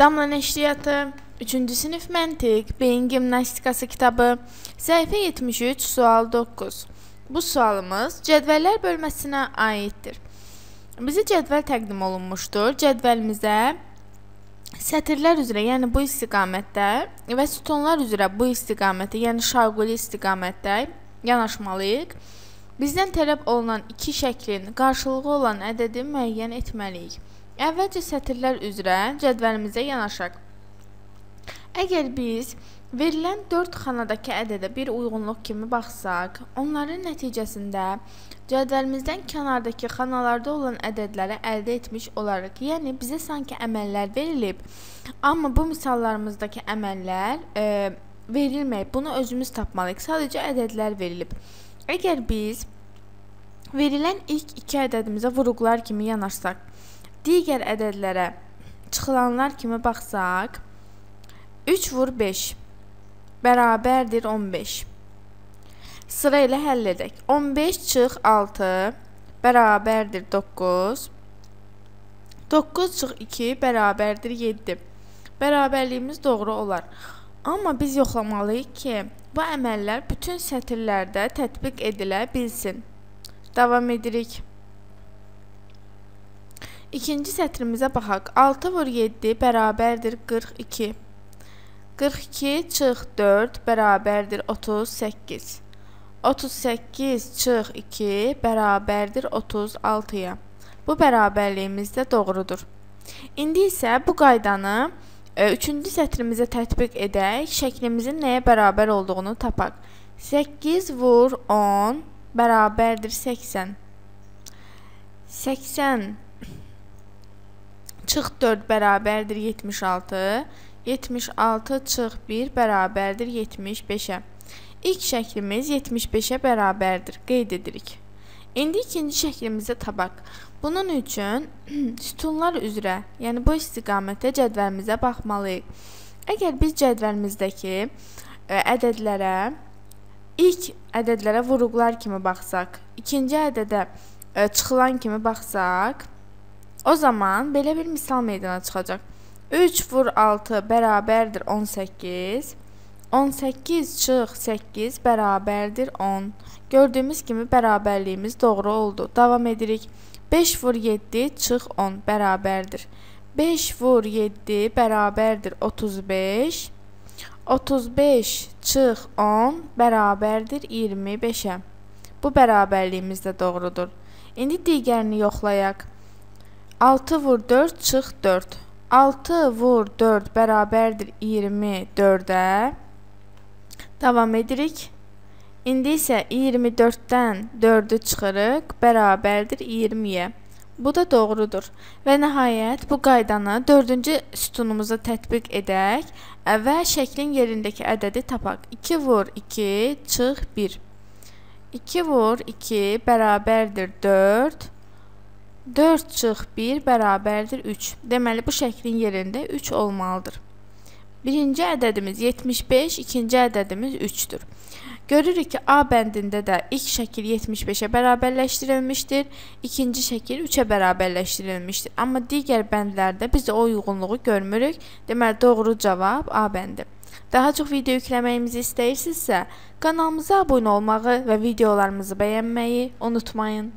Zaman nəşriyyatı 3-cü sinif məntiq, beyin gimnastikası kitabı, səhifə 73, sual 9. Bu sualımız cədvəllər bölməsinə aiddir. Bizə cədvəl təqdim olunmuşdur. Cədvəlimizə sətirlər üzrə, yəni bu istiqamətdə və sütunlar üzrə bu istiqamətdə, yəni şaquli istiqamətdə yanaşmalıyıq. Bizdən tələb olunan iki şəklin qarşılığı olan ədədi müəyyən etməliyik. Əvvəlcə sətirlər üzrə cədvəlimizə yanaşaq. Əgər biz verilən 4 xanadakı ədədə bir uyğunluq kimi baxsaq, onların nəticəsində cədvəlimizdən kənardakı xanalarda olan ədədləri əldə etmiş olarıq. Yəni bizə sanki əməllər verilib, amma bu misallarımızdakı əməllər e, verilməyib. Bunu özümüz tapmalıyıq. Sadəcə ədədlər verilib. Əgər biz verilən ilk iki ədədimizə vuruqlar kimi yanaşsaq, digər ədədlərə çıxılanlar kimi baxsaq, 3 vur 5 bərabərdir 15. Sıra ilə həll edək. 15 çıx 6 bərabərdir 9. 9 çıx 2 bərabərdir 7. Bərabərliyimiz doğru olar. Amma biz yoxlamalıyıq ki, bu əməllər bütün sətirlərdə tətbiq edilə bilsin. Davam edirik. İkinci sətrimizə baxaq. 6 vur 7 bərabərdir 42. 42 çıx 4 bərabərdir 38. 38 çıx 2 bərabərdir 36-ya. Bu bərabərliyimiz də doğrudur. İndi isə bu qaydanı 3-cü e, sətrimizə tətbiq edək, şəklimizin nəyə bərabər olduğunu tapaq. 8 vur 10 bərabərdir 80. 80 çıx 4 bərabərdir 76. 76 çıx 1 bərabərdir 75-ə. İlk şəklimiz 75-ə bərabərdir. Qeyd edirik. İndi ikinci şəklimizi tapaq. Bunun üçün sütunlar üzrə, yəni bu istiqamətdə cədvəlimizə baxmalıyıq. Əgər biz cədvəlimizdəki ə, e, ədədlərə ilk ədədlərə vuruqlar kimi baxsaq, ikinci ədədə ə, e, çıxılan kimi baxsaq, O zaman belə bir misal meydana çıxacaq. 3 vur 6 bərabərdir 18. 18 çıx 8 bərabərdir 10. Gördüyümüz kimi bərabərliyimiz doğru oldu. Davam edirik. 5 vur 7 çıx 10 bərabərdir. 5 vur 7 bərabərdir 35. 35 çıx 10 bərabərdir 25-ə. Bu bərabərliyimiz də doğrudur. İndi digərini yoxlayaq. 6 vur 4 çıx 4. 6 vur 4 bərabərdir 24-ə. Davam edirik. İndi isə 24-dən 4-ü çıxırıq, bərabərdir 20-yə. Bu da doğrudur. Və nəhayət bu qaydanı 4-cü sütunumuza tətbiq edək və şəklin yerindəki ədədi tapaq. 2 vur 2 çıx 1. 2 vur 2 bərabərdir 4. 4 çıx 1 bərabərdir 3. Deməli, bu şəklin yerində 3 olmalıdır. Birinci ədədimiz 75, ikinci ədədimiz 3-dür. Görürük ki, A bəndində də ilk şəkil 75-ə bərabərləşdirilmişdir, ikinci şəkil 3-ə bərabərləşdirilmişdir. Amma digər bəndlərdə biz o uyğunluğu görmürük. Deməli, doğru cavab A bəndi. Daha çox video yükləməyimizi istəyirsinizsə, kanalımıza abunə olmağı və videolarımızı bəyənməyi unutmayın.